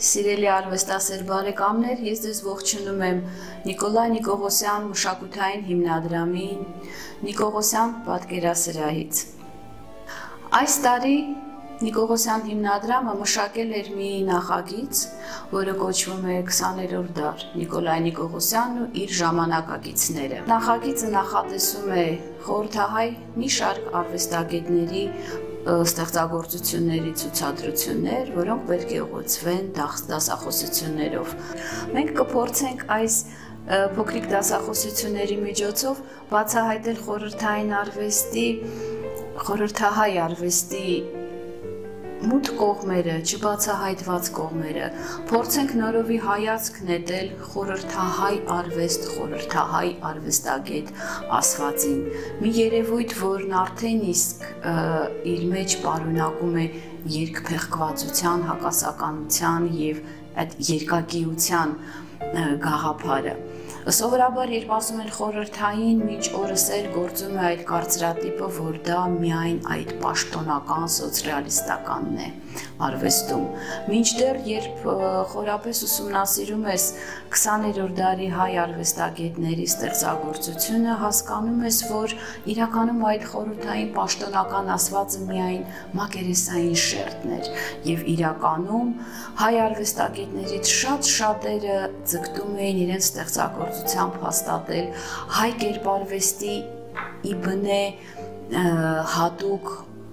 Սիրելի արվեստասեր բարեկամներ, ես ձեզ ողջունում եմ Նիկոլայ Նիկողոսյան մշակութային հիմնադրամի Նիկողոսյան պատկերասրահից։ Այս տարի Նիկողոսյան հիմնադրամը մշակել էր մի նախագիծ, որը կոչվում է 20-րդ դար Նիկոլայ Նիկողոսյանն ու իր ժամանակակիցները։ Նախագիծը նախատեսում է խորհրդահայ մի շարք արվեստագետների ստեղծագործությունների ցուցադրություններ, որոնք պետք է ուղղվեն դասախոսություններով։ Մենք կփորձենք այս փոքրիկ դասախոսությունների միջոցով բացահայտել խորհրդային արվեստի խորհրդահայ արվեստի մութ կողմերը, չբացահայտված կողմերը, փորձենք նորովի հայացք նետել խորհրդահայ արվեստ, խորհրդահայ արվեստագետ ասվածին։ Մի երևույթ, որն արդեն իսկ իր մեջ պարունակում է երկփեղկվածության, հակասականության եւ այդ երկակիության գաղափարը։ Սովորաբար երբ ասում են խորհրդային, մինչ օրս էլ գործում է այդ կարծրատիպը, որ դա միայն այդ պաշտոնական սոցիալիստականն է արվեստում։ Մինչդեռ երբ խորապես ուսումնասիրում ես 20-րդ դարի հայ արվեստագետների ստեղծագործությունը, հասկանում ես, որ իրականում այդ խորհրդային պաշտոնական ասվածը միայն մակերեսային շերտն էր եւ իրականում հայ արվեստագետներից շատ շատերը ձգտում էին իրենց ստեղծագործությամբ հաստատել հայ կերպարվեստի իբնե հատուկ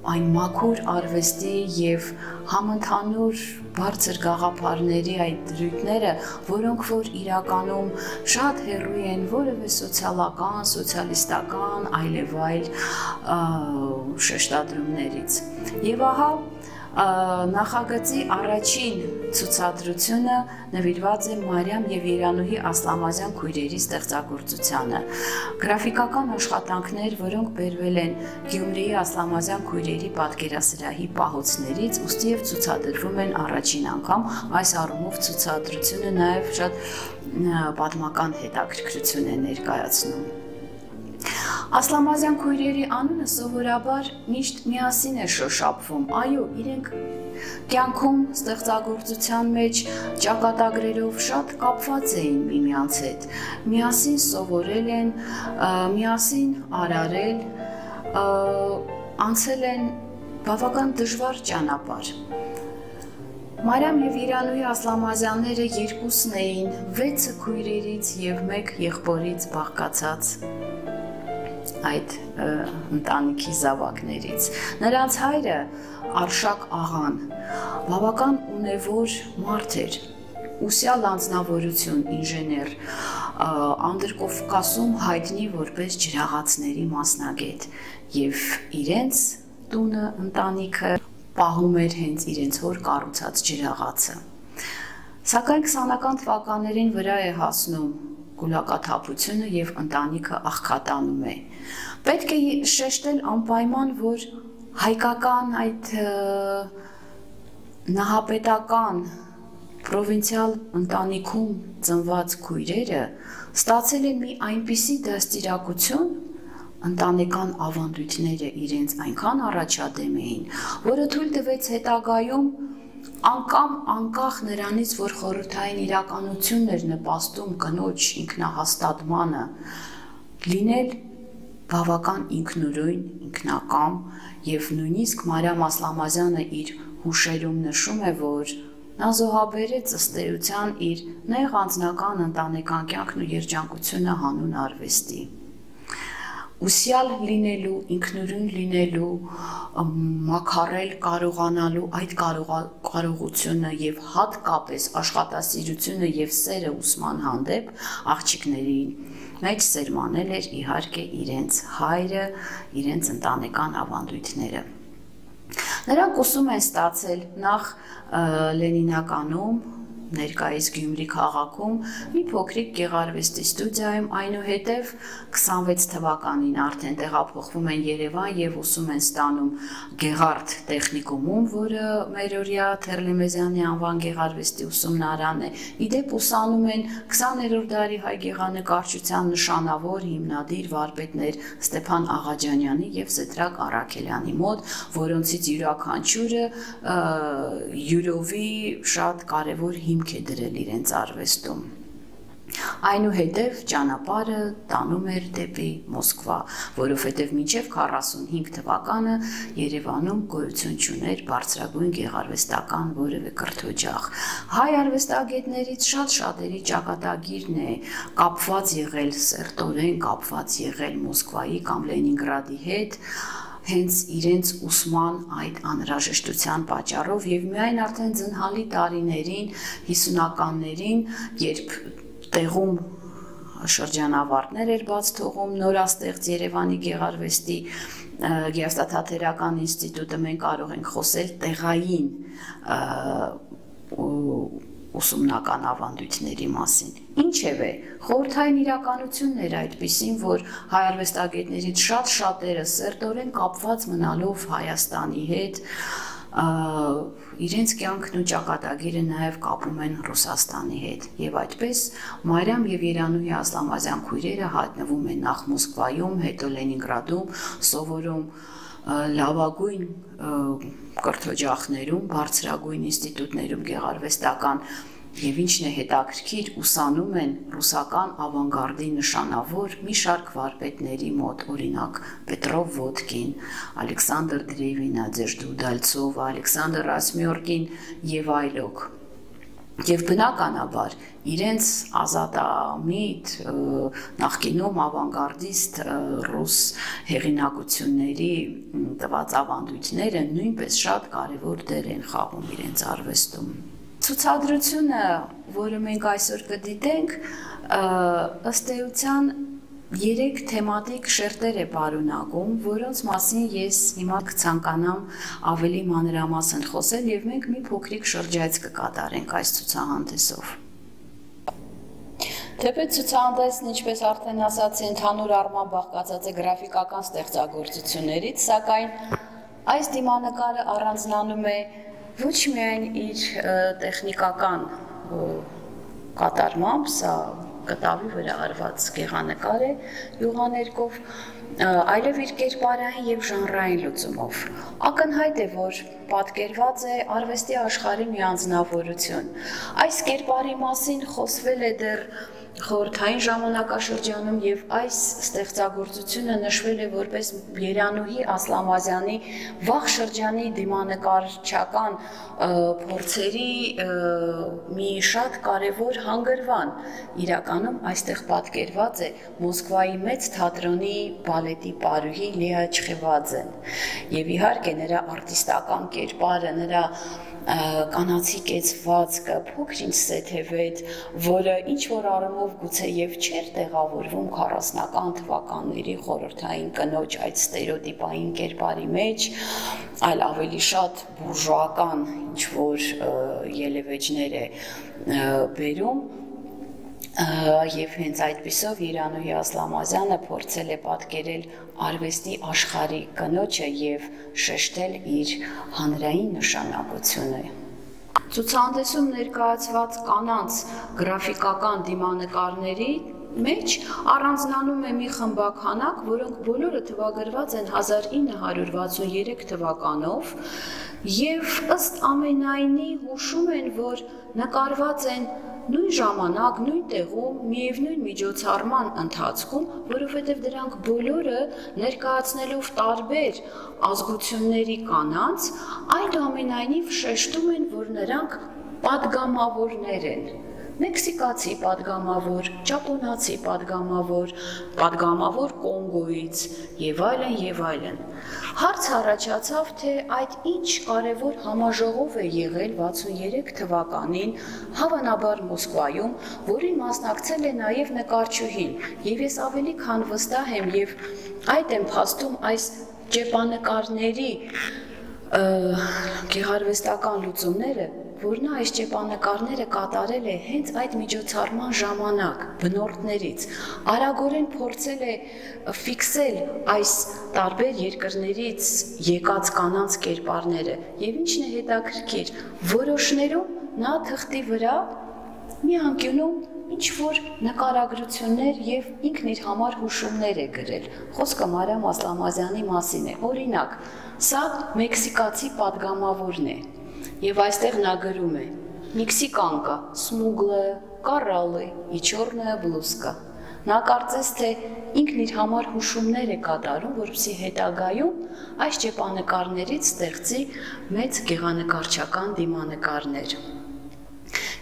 այն մաքուր արվեստի եւ համընդհանուր բարձր գաղափարների այդ դրույթները, որոնք որ իրականում շատ հեռու են որևէ սոցիալական, սոցիալիստական, այլևայլ շեշտադրումներից։ Եվ ահա նախագծի առաջին ցուցադրությունը նվիրված է Մարիամ եւ Երանուհի Ասլամազյան քույրերի ստեղծագործությանը։ Գրաֆիկական աշխատանքներ, որոնք բերվել են Գյումրիի Ասլամազյան քույրերի պատկերասրահի պահոցներից, ուստի եւ ցուցադրվում են առաջին անգամ։ Այս առումով ցուցադրությունը նաեւ շատ պատմական հետաքրքրություն է ներկայացնում։ Ասլամազյան քույրերի անունը սովորաբար միշտ միասին է շոշափվում։ Այո, իրենք կյանքում ստեղծագործության մեջ ճակատագրերով շատ կապված էին միմյանց հետ։ Միասին սովորել են, միասին արարել, անցել են բավական դժվար ճանապարհ։ Մարիամ եւ Իրանուհի Ասլամազյանները երկուսն էին 6 քույրերից եւ 1 եղբորից բաղկացած այդ ընտանիքի զավակներից։ Նրանց հայրը Արշակ աղան բավական ունևոր մարդ էր, ուսյալ անձնավորություն, ինժեներ, Անդրկովկասում հայտնի որպես ջրաղացների մասնագետ եւ իրենց տունը ընտանիքը պահում էր հենց իրենց հոր կառուցած ջրաղացը։ Սակայն 20-ական թվականներին վրա է հասնում գուլակաթափությունը եւ ընտանիքը աղքատանում է։ Պետք է շեշտել անպայման, որ հայկական այդ նահապետական պրովինցիալ ընտանիքում ծնված քույրերը ստացել են մի այնպիսի դաստիարակություն, ընտանեկան ավանդույթները իրենց այնքան առաջադեմ էին, որը թույլ տվեց հետագայում անկամ անկախ նրանից, որ խորհրդային իրականությունն էր նպաստում կնոջ ինքնահաստատմանը, լինել բավական ինքնուրույն, ինքնակամ եւ նույնիսկ Մարիամ Ասլամազյանը իր հուշերում նշում է, որ նա զոհաբերեց ըստ էության իր նեղ անձնական ընտանեկան կյանքն ու երջանկությունը հանուն արվեստի ուսյալ լինելու, ինքնուրույն լինելու, մակարել կարողանալու այդ կարողությունը եւ հատկապես աշխատասիրությունը եւ սերը ուսման հանդեպ աղջիկների մեջ սերմանել էր իհարկե իրենց հայրը, իրենց ընտանեկան ավանդույթները։ Նրանք ուսում են ստացել նախ Լենինականում ներկայիս Գյումրի քաղաքում մի փոքրիկ գեղարվեստի ստուդիայում, այնուհետև 26 թվականին արդեն տեղափոխվում են Երևան եւ ուսում են ստանում Գեղարդ տեխնիկումում, որը մերօրյա Թերլեմեզյանի անվան գեղարվեստի ուսումնարան է։ Իդեպ ուսանում են 20-րդ դարի հայ գեղանկարչության նշանավոր հիմնադիր վարպետներ Ստեփան Աղաջանյանի եւ Սետրակ Արաքելյանի մոտ, որոնցից յուրաքանչյուրը յուրովի շատ կարևոր հիմք է դրել իրենց արվեստում։ Այնուհետև ճանապարհը տանում էր դեպի Մոսկվա, որովհետև մինչև 45 թվականը Երևանում գոյություն չուներ բարձրագույն գեղարվեստական որևէ կրթօջախ։ Հայ արվեստագետներից շատ շատերի ճակատագիրն է կապված եղել սերտորեն կապված եղել Մոսկվայի կամ Լենինգրադի հետ, հենց իրենց ուսման այդ անհրաժեշտության պատճառով եւ միայն արդեն ծնհալի տարիներին 50-ականներին, երբ տեղում շրջանավարտներ էր բաց թողում նորաստեղծ Երևանի գեղարվեստի Գեղստաթաթերական ինստիտուտը մենք կարող ենք խոսել տեղային ուսումնական ավանդույթների մասին։ Ինչևէ, խորթային իրականությունն էր այդպեսին, որ հայարվեստագետներից շատ շատերը սերտորեն կապված մնալով Հայաստանի հետ, իրենց կյանքն ու ճակատագիրը նաև կապում են Ռուսաստանի հետ եւ այդպես Մարիամ եւ Երանուհի Ասլամազյան քույրերը հայտնվում են նախ Մոսկվայում, հետո Լենինգրադում, սովորում լավագույն կրթօջախներում, բարձրագույն ինստիտուտներում գեղարվեստական Եվ ինչն է հետաքրքիր, ուսանում են ռուսական ավանգարդի նշանավոր մի շարք վարպետների մոտ, օրինակ Պետրով Ոդկին, Ալեքսանդր Դրևին, Նադեժդա Ուդալցովա, Ալեքսանդր Ասմյորկին եւ այլոք։ Եվ բնականաբար իրենց ազատամիտ նախկինում ավանգարդիստ ռուս հեղինակությունների տված avandույթները նույնպես շատ կարևոր դեր են խաղում իրենց արվեստում։ Ցուցադրությունը, որը մենք այսօր կդիտենք, ըստ էության երեք թեմատիկ շերտեր է բարունակում, որոնց մասին ես հիմա կցանկանամ ավելի մանրամասն խոսել եւ մենք մի փոքրիկ շրջայց կկատարենք այս ցուցահանդեսով։ Թեպետ ցուցահանդեսն, ինչպես արդեն ասացի, ընդհանուր առմամբ բաղկացած է գրաֆիկական ստեղծագործություններից, սակայն այս դիմանկարը առանձնանում է ոչ միայն իր տեխնիկական կատարմամբ, սա կտավի վրա արված գեղանկար է յուղաներկով, այլև իր կերպարային եւ ժանրային լուծումով։ Ակնհայտ է, որ պատկերված է արվեստի աշխարհի մի անձնավորություն։ Այս կերպարի մասին խոսվել է դեռ խորթային ժամանակաշրջանում եւ այս ստեղծագործությունը նշվել է որպես Երանուհի Ասլամազյանի վաղ շրջանի դիմանկարչական փորձերի մի շատ կարևոր հանգրվան։ Իրականում այստեղ պատկերված է Մոսկվայի մեծ թատրոնի բալետի պարուհի Լիա Չխևաձեն։ Եվ իհարկե նրա արտիստական կերպարը, նրա կանացի կեցվածքը, փոքրինչ սեթևետ, որը ինչ որ առումով գուցե եւ չէր տեղավորվում 40-ական թվականների խորհրդային կնոջ այդ ստերեոտիպային կերպարի մեջ, այլ ավելի շատ բուրժուական ինչ որ ելևէջներ է բերում եւ հենց այդպիսով Իրանուհի Ասլամազյանը փորձել է պատկերել արվեստի աշխարհի կնոջը եւ շեշտել իր հանրային նշանակությունը։ Ցուցահանդեսում ներկայացված կանանց գրաֆիկական դիմանկարների մեջ առանձնանում է մի խմբականակ, որոնք բոլորը թվագրված են 1963 թվականով եւ ըստ ամենայնի հուշում են, որ նկարված են նույն ժամանակ, նույն տեղում, միևնույն միջոցառման ընթացքում, որովհետև դրանք բոլորը ներկայացնելով տարբեր ազգությունների կանանց, այդուամենայնիվ շեշտում են, որ նրանք падգամավորներ են մեքսիկացի падգամավոր, ճապոնացի падգամավոր, падգամավոր Կոնգոից եւ այլն եւ այլն։ Հարց առաջացավ, թե այդ ինչ կարևոր համաժողով է եղել 63 թվականին Հավանաբար Մոսկվայում, որին մասնակցել է նաեւ նկարչուհին, եւ ես ավելի քան վստահ եմ եւ այդ եմ փաստում այս ճեպանկարների գեղարվեստական լուծումները որ նա այս ճեպանկարները կատարել է հենց այդ միջոցառման ժամանակ բնորդներից. Արագորեն փորձել է ֆիքսել այս տարբեր երկրներից եկած կանանց կերպարները. Եւ ինչն է հետաքրքիր որոշներում նա թղթի վրա մի անկյունում ինչ որ նկարագրություններ եւ ինքն իր համար հուշումներ է գրել։ Խոսքը Մարիամ Ասլամազյանի մասին է։ Օրինակ, սա մեքսիկացի падգամավորն է, Եվ այստեղ նա գրում է. Մեքսիկանկա, սմուգլը, կարալը, ի չորնը բլուսկա։ Նա կարծես թե ինքն իր համար հուշումներ է կատարում, որովհետև հետագայում այս ճեպանկարներից ստեղծի մեծ գեղանկարչական դիմանկարներ։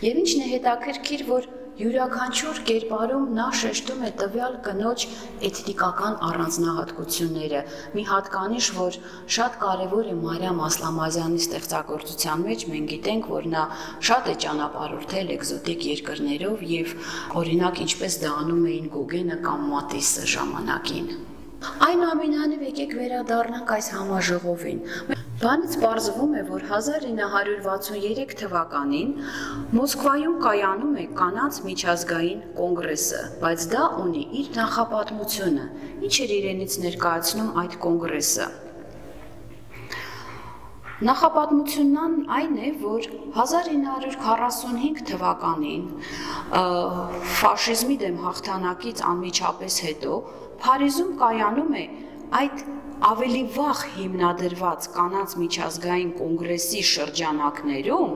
Եվ ինչն է հետաքրքիր, որ յուրաքանչյուր կերպարում նա շեշտում է տվյալ կնոջ էթնիկական առանձնահատկությունները։ Մի հատկանիշ, որ շատ կարևոր է Մարիամ Ասլամազյանի ստեղծագործության մեջ, մենք գիտենք, որ նա շատ է ճանապարհորդել էկզոտիկ երկրներով եւ օրինակ ինչպես դա անում էին Գոգենը կամ Մատիսը ժամանակին։ Այնուամենայնիվ եկեք վերադառնանք այս համաժողովին։ Բանից պարզվում է, որ 1963 թվականին Մոսկվայում կայանում է կանանց միջազգային կոնգրեսը, բայց դա ունի իր նախապատմությունը։ Ինչ էր իրենից ներկայացնում այդ կոնգրեսը։ Նախապատմությունն այն է, որ 1945 թվականին ֆաշիզմի դեմ հաղթանակից անմիջապես հետո Փարիզում կայանում է այդ ավելի վաղ հիմնադրված կանանց միջազգային կոնգրեսի շրջանակներում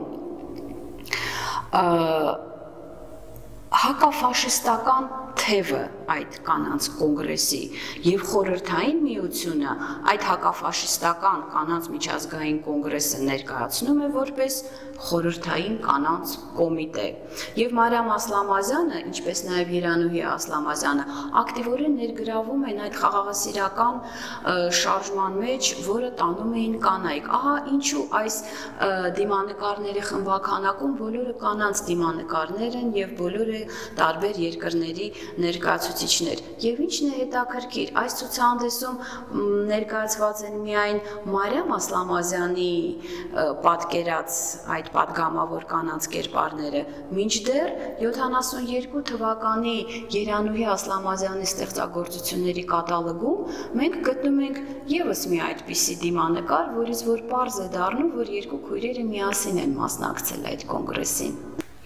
հակաֆաշիստական թևը այդ կանանց կոնգրեսի եւ խորհրդային միությունը այդ հակաֆաշիստական կանանց միջազգային կոնգրեսը ներկայացնում է որպես խորհրդային կանանց կոմիտե եւ Մարիամ Ասլամազյանը ինչպես նաեւ Երանուհի Ասլամազյանը ակտիվորեն ներգրավում են այդ խաղաղասիրական շարժման մեջ, որը տանում էին կանայք։ Ահա ինչու այս դիմանկարների խմբականակում բոլորը կանանց դիմանկարներ են եւ բոլորը տարբեր երկրների ներկայացուցիչներ։ Եվ ինչն է հետաքրքիր, այս ցուցահանդեսում ներկայացված են միայն Մարիամ Ասլամազյանի պատկերած այդ падգամավոր կանանց կերպարները, մինչդեռ 72 թվականի Երանուհի Ասլամազյանի ստեղծագործությունների կատալոգում մենք գտնում ենք եւս մի այդպիսի դիմանկար, որից որ պարզ է դառնում, որ երկու քույրերը միասին են մասնակցել այդ կոնգրեսին։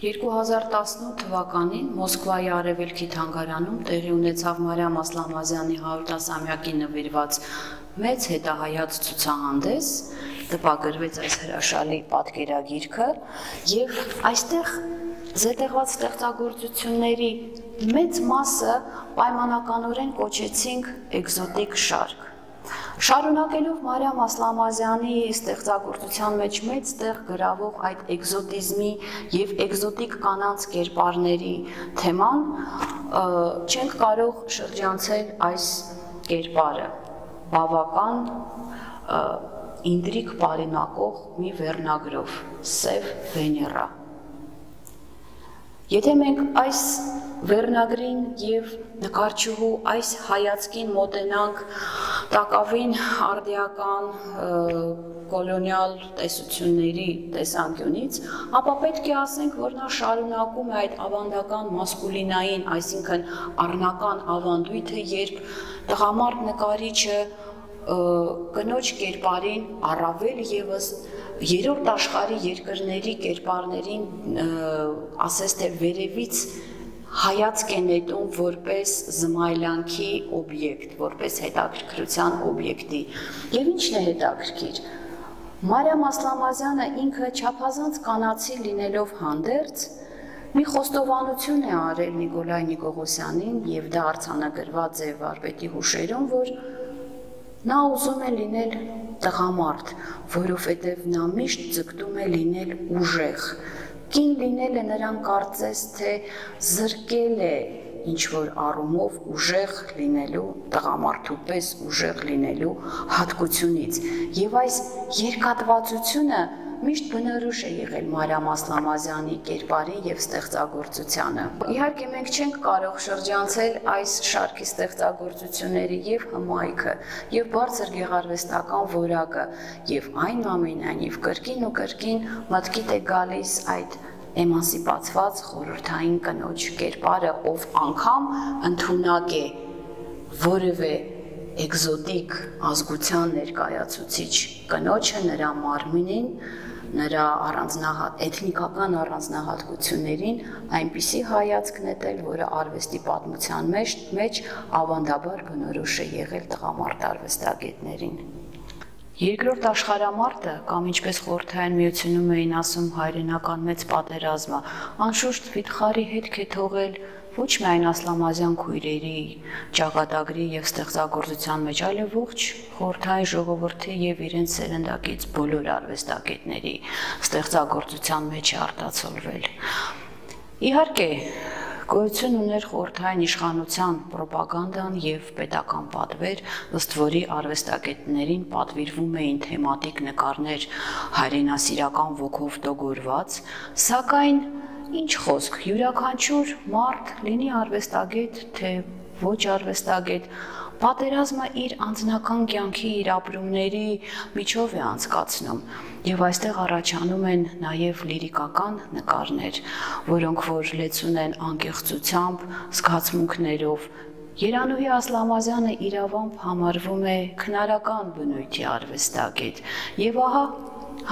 2018 թվականին Մոսկվայի Արևելքի թանգարանում տեղի ունեցավ Մարիամ Ասլամազյանի 110-ամյակի նվիրված մեծ հետահայաց ցուցահանդես, տպագրվեց այս հրաշալի պատկերագիրքը եւ այստեղ զետեղված ստեղծագործությունների մեծ մասը պայմանականորեն կոչեցինք էկզոտիկ շարք Շարունակելով Մարիամ Ասլամազյանի ստեղծագործության մեջ մեծ տեղ գրավող այդ էկզոտիզմի եւ էկզոտիկ կանանց կերպարների թեման, չենք կարող շրջանցել այս կերպարը։ Բավական ինտրիգ բարինակող մի վերնագրով՝ Սև Վեներա։ Եթե մենք այս վերնագրին եւ նկարչուհու այս հայացքին մոտենանք տակավին արդիական կոլոնիալ տեսությունների տեսանկյունից, ապա պետք է ասենք, որ նա շարունակում է այդ ավանդական մասկուլինային, այսինքն առնական ավանդույթը, երբ տղամարդ նկարիչը կնոջ կերպարին առավել եւս երրորդ աշխարհի երկրների կերպարներին ասես թե վերևից հայացք է նետում որպես զմայլանքի օբյեկտ, որպես հետաքրքրության օբյեկտի։ Եվ ինչն է հետաքրքիր։ Մարիամ Ասլամազյանը ինքը չափազանց կանացի լինելով հանդերձ մի խոստովանություն է արել Նիկոլայ Նիկողոսյանին եւ դա արցանագրված է վարպետի հուշերում, որ նա ուզում է լինել տղամարդ, որովհետև նա միշտ ձգտում է լինել ուժեղ։ Կին լինելը նրան կարծես թե զրկել է ինչ որ առումով ուժեղ լինելու տղամարդու պես ուժեղ լինելու հատկությունից։ Եվ այս երկատվածությունը միշտ բնորոշ է եղել Մարիամ Ասլամազյանի կերպարին եւ ստեղծագործությանը։ Իհարկե մենք չենք կարող շրջանցել այս շարքի ստեղծագործությունների եւ հմայքը եւ բարձր գեղարվեստական որակը եւ այնուամենայնիվ կրկին ու կրկին մտքիդ է գալիս այդ էմանսիպացված խորհրդային կնոջ կերպարը, ով անգամ ընդունակ է որևէ էկզոտիկ ազգության ներկայացուցիչ կնոջը նրա մարմինին նրա առանձնահատ էթնիկական առանձնահատկություններին այնպիսի հայացք նետել, որը արվեստի պատմության մեջ մեջ ավանդաբար բնորոշ է եղել տղամարդ արվեստագետներին։ Երկրորդ աշխարհամարտը, կամ ինչպես խորթային միությունում էին ասում հայրենական մեծ պատերազմը, անշուշտ վիթխարի հետք է թողել ոչ միայն ասլամազյան քույրերի ճակատագրի եւ ստեղծագործության մեջ, այլև ողջ խորթային ժողովրդի եւ իրենց սերնդակից բոլոր արվեստագետների ստեղծագործության մեջ արտացոլվել։ Իհարկե, գոյություն ուներ խորթային իշխանության ռոպագանդան եւ պետական պատվեր, ըստ որի արվեստագետներին պատվիրվում էին թեմատիկ նկարներ հայրենասիրական ոգով տոգորված, սակայն Ինչ խոսք, յուրաքանչյուր մարդ, լինի արվեստագետ, թե ոչ արվեստագետ, պատերազմը իր անձնական կյանքի իր ապրումների միջով է անցկացնում եւ այստեղ առաջանում են նաեւ լիրիկական նկարներ, որոնք որ լեցուն են անկեղծությամբ, զգացմունքներով, Երանուհի Ասլամազյանը իրավամբ համարվում է քնարական բնույթի արվեստագետ եւ ահա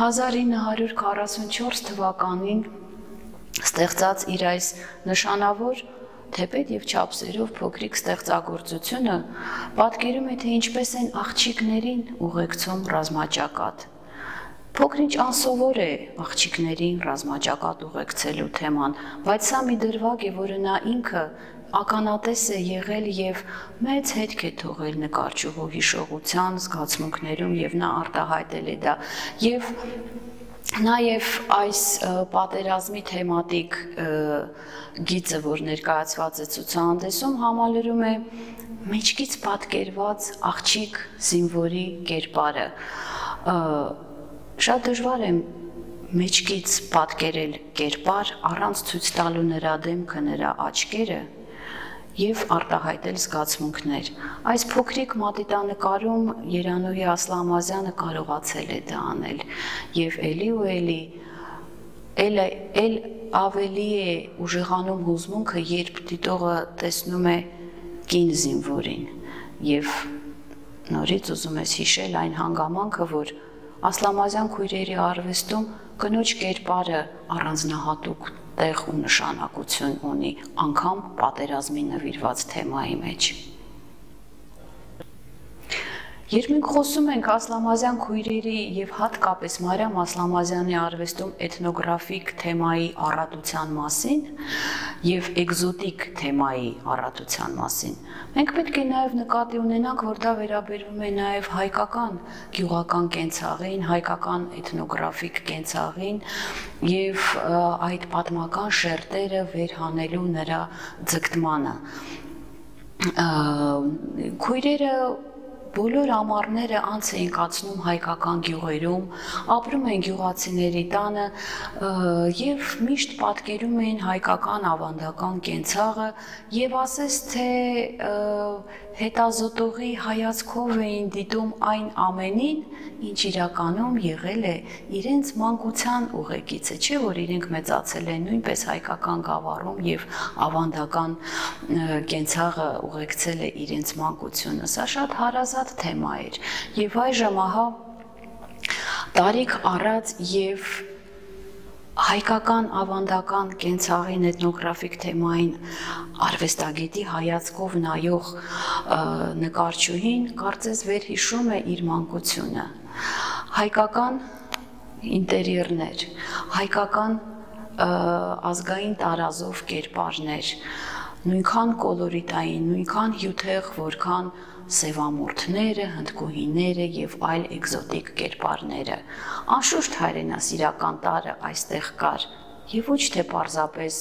1944 թվականին ստեղծած իր այս նշանավոր թեպետ եւ չափսերով փոքրիկ ստեղծագործությունը պատկերում է թե ինչպես են աղջիկներին ուղեկցում ռազմաճակատ։ Փոքրինչ անսովոր է աղջիկներին ռազմաճակատ ուղեկցելու թեման, բայց սա մի դրվագ է, որը նա ինքը ականատես է եղել եւ մեծ հետք է թողել նկարչուհու հիշողության, զգացմունքներում եւ նա արտահայտել է դա։ Եվ Նաև այս պատերազմի թեմատիկ գիծը, որ ներկայացված է ցուցահանդեսում, համալրում է մեջքից պատկերված աղջիկ զինվորի կերպարը։ Շատ դժվար է մեջքից պատկերել կերպար առանց ցույց տալու նրա դեմքը, նրա աչքերը, եւ արտահայտել զգացմունքներ։ Այս փոքրիկ մատիտանկարում Երանուհի Ասլամազյանը կարողացել է դա անել եւ ելի ու ելի էլ էլ ավելի է ուժեղանում հուզմունքը, երբ դիտողը տեսնում է կին զինվորին եւ նորից ուզում ես հիշել այն հանգամանքը, որ Ասլամազյան քույրերի արվեստում կնոջ կերպարը առանձնահատուկ տեղ ու նշանակություն ունի անգամ պատերազմի նվիրված թեմայի մեջ։ Երբ մենք խոսում ենք Ասլամազյան քույրերի եւ հատկապես Մարիամ Ասլամազյանի արվեստում էթնոգրաֆիկ թեմայի առատության մասին եւ էկզոտիկ թեմայի առատության մասին, մենք պետք է նաեւ նկատի ունենանք, որ դա վերաբերվում է նաեւ հայկական գյուղական կենցաղին, հայկական էթնոգրաֆիկ կենցաղին եւ այդ պատմական շերտերը վերհանելու նրա ձգտմանը քույրերը բոլոր ամառները անց էին կացնում հայկական գյուղերում, ապրում են գյուղացիների տանը եւ միշտ պատկերում էին հայկական ավանդական կենցաղը եւ ասես թե հետազոտողի հայացքով էին դիտում այն ամենին, ինչ իրականում եղել է իրենց մանկության ուղեկիցը, չէ՞ որ իրենք մեծացել են նույնպես հայկական գավառում եւ ավանդական կենցաղը ուղեկցել է իրենց մանկությունը։ Սա շատ հարազատ թեմա էր։ Եվ այժմ ահա տարիք առած եւ հայկական ավանդական կենցաղին էթնոգրաֆիկ թեմային արվեստագետի հայացքով նայող նկարչուհին կարծես վերհիշում է իր մանկությունը հայկական ինտերիերներ հայկական ազգային տարազով կերպարներ նույնքան կոլորիտային նույնքան հյութեղ որքան սևամորթները, հնդկուհիները եւ այլ էկզոտիկ կերպարները։ Անշուշտ հայրենասիրական տարը այստեղ կար եւ ոչ թե պարզապես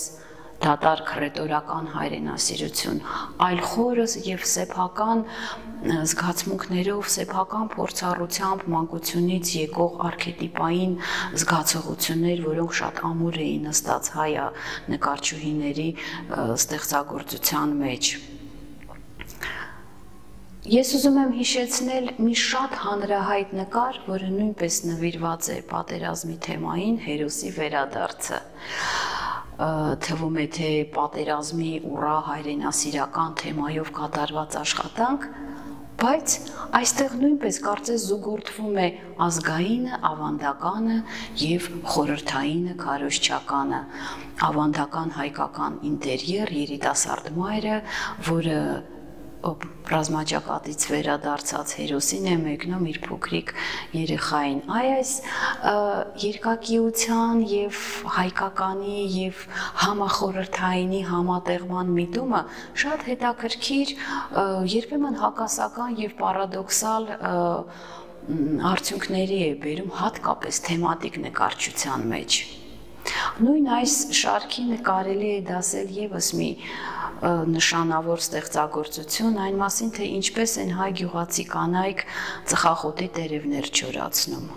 դատար քրետորական հայրենասիրություն, այլ խորս եւ սեփական զգացմունքներով, սեփական փորձառությամբ մանկությունից եկող արխետիպային զգացողություններ, որոնք շատ ամուր էին նստած հայա նկարչուհիների ստեղծագործության մեջ։ Ես ուզում եմ հիշեցնել մի շատ հանրահայտ նկար, որը նույնպես նվիրված է պատերազմի թեմային հերոսի վերադարձը թվում է թե պատերազմի ուռա հայրենասիրական թեմայով կատարված աշխատանք, բայց այստեղ նույնպես կարծես զուգորդվում է ազգայինը, ավանդականը եւ խորհրդայինը, քարոշչականը։ Ավանդական հայկական ինտերիեր երիտասարդ մայրը, որը ռազմաճակատից վերադարձած հերոսին է մեկնում իր փոքրիկ երեխային։ Այ այս երկակիության եւ հայկականի եւ համախորհրդայինի համատեղման միտումը շատ հետաքրքիր երբեմն հակասական եւ պարադոքսալ արդյունքների է բերում հատկապես թեմատիկ նկարչության մեջ։ Նույն այս շարքին կարելի է դասել եւս մի նշանավոր ստեղծագործություն այն մասին, թե ինչպես են հայ գյուղացի կանայք ծխախոտի տերևներ չորացնում։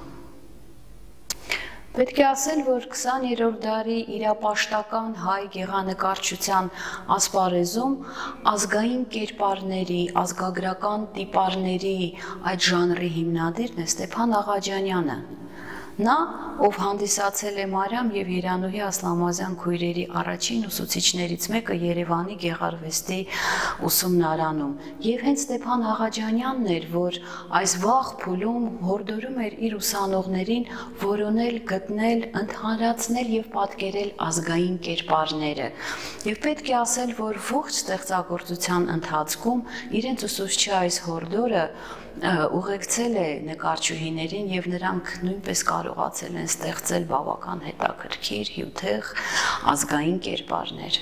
Պետք է ասել, որ 20-րդ դարի իրապաշտական հայ գեղանկարչության ասպարեզում ազգային կերպարների, ազգագրական տիպարների այդ ժանրի հիմնադիրն է Ստեփան Աղաջանյանը։ Նա, ով հանդիսացել է Մարիամ եւ Երանուհի Ասլամազյան քույրերի առաջին ուսուցիչներից մեկը Երևանի Գեղարվեստի ուսումնարանում, եւ հենց Ստեփան Աղաջանյանն էր, որ այս վաղ փուլում հորդորում էր իր ուսանողներին որոնել, գտնել, ընդհանրացնել եւ պատկերել ազգային կերպարները։ Եվ պետք է ասել, որ ողջ ստեղծագործության ընթացքում իրենց ուսուցչի այս հորդորը ուղեկցել է նկարչուհիներին եւ նրանք նույնպես կարողացել են ստեղծել բավական հետաքրքիր հյութեղ ազգային կերպարներ։